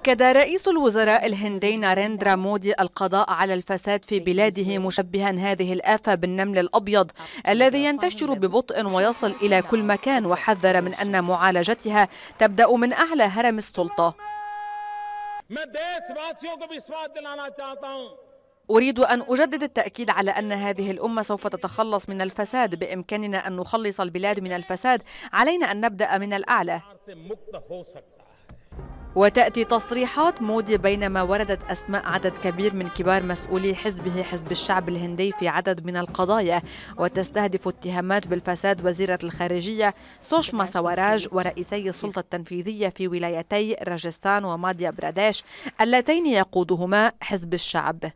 أكد رئيس الوزراء الهندي ناريندرا مودي القضاء على الفساد في بلاده مشبها هذه الآفة بالنمل الأبيض الذي ينتشر ببطء ويصل إلى كل مكان وحذر من أن معالجتها تبدأ من أعلى هرم السلطة. أريد أن أجدد التأكيد على أن هذه الأمة سوف تتخلص من الفساد. بإمكاننا أن نخلص البلاد من الفساد علينا أن نبدأ من الأعلى. وتأتي تصريحات مودي بينما وردت أسماء عدد كبير من كبار مسؤولي حزبه حزب الشعب الهندي في عدد من القضايا. وتستهدف اتهامات بالفساد وزيرة الخارجية سوشما سواراج ورئيسي السلطة التنفيذية في ولايتي راجستان وماديا براديش اللتين يقودهما حزب الشعب.